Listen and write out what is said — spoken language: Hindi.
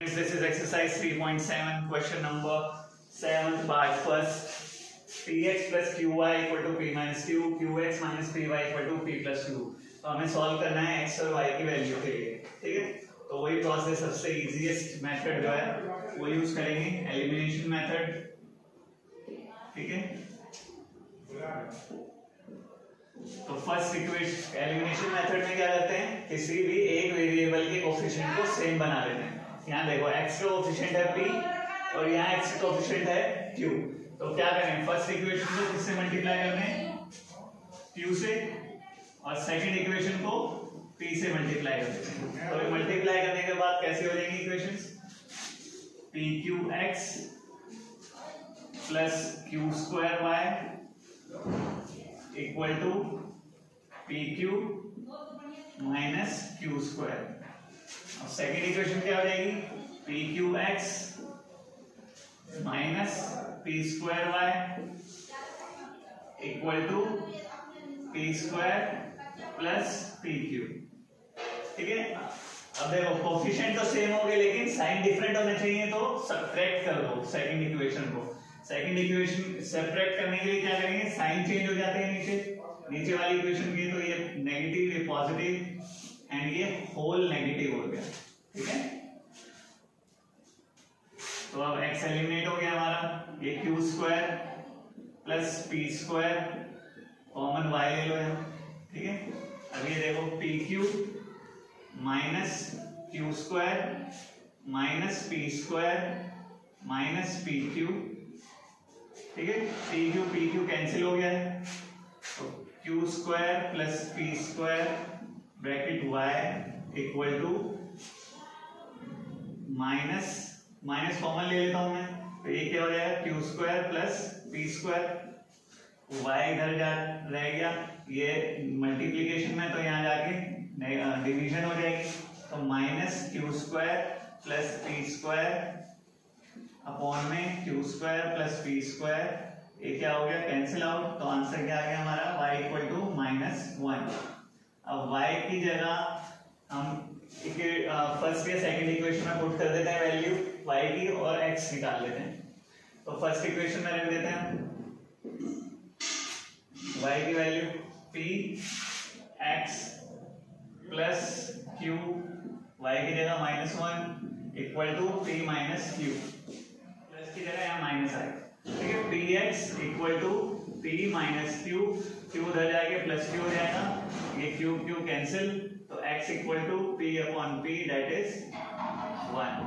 This is exercise 3.7 question number 7 by first. Px plus qy equal to p minus q, qx minus py equal to p plus q. तो हमें सॉल्व करना है x और y की वैल्यू के लिए, ठीक है? तो वही प्रोसेस सबसे इजीएस्ट मेथड जो है, वो यूज़ करेंगे एलिमिनेशन मेथड ठीक है? तो फ़र्स्ट इक्वेशन एलिमिनेशन मेथड में क्या करते हैं? किसी भी एक वेरिएबल के कोफिशिएंट को सेम बना लेते हैं। यहाँ देखो x का कोफिशिएंट है p और यहाँ x का कोफिशिएंट है q. तो क्या करें? फ़र्स्ट इक्वेशन को किससे मल्टीप्लाई करना? है q से और सेकंड इक्वेशन को p से मल्टीप्लाई कर देते हैं। तो मल्टीप्लाई करने के बाद कैसे हो जाएँगी equation P Q X plus Q square Y equal to P Q minus Q square अब सेकेंड इक्वेशन क्या हो जाएगी? P Q X minus P square Y equal to P square plus P Q ठीक है? अब देखो कोफिशिएंट तो सेम हो गए लेकिन साइन डिफरेंट होने चाहिए तो सब्ट्रैक्ट कर दो सेकंड इक्वेशन को. सेकंड इक्वेशन सब्ट्रैक्ट करने के लिए क्या करेंगे? साइन चेंज हो जाते हैं नीचे. नीचे वाली इक्वेशन की तो ये नेगेटिव ये पॉजिटिव एंड ये होल नेगेटिव हो गया, ठीक है? तो अब x एलिमिनेट हो गया हमारा, ये Q square plus P square common y ले लो यहाँ, ठीक है? अब ये देखो P Q minus Q square minus P square minus P Q ठीक है? P Q P Q cancel हो गया है। तो Q square plus P square bracket y equal to minus minus common ले लेता हूँ मैं। तो ये क्या हो जाएगा? Q square plus P square Y इधर जा रह गया। ये मल्टीप्लीकेशन में तो यहाँ जाके डिवीज़न हो जाएगी। तो minus Q square plus P square upon में Q square plus P square ये क्या हो गया? कैंसिल आउट तो आंसर क्या आ गया हमारा? Y equal to minus y की जगह हम फ़र्स्ट या सेकंड इक्वेशन में पुट कर देते हैं वैल्यू y की और x निकाल लेते हैं। तो फ़र्स्ट इक्वेशन में रख देते हैं y की value p, x plus q, y की जगह minus one equal to p minus Q plus की जगह यहाँ माइनस आएगा। ठीक है? P X equal to P minus Q Q उधर जाएगा प्लस क्यू हो जाएगा। ये क्यू क्यू कैंसिल तो x equal to p upon p that is one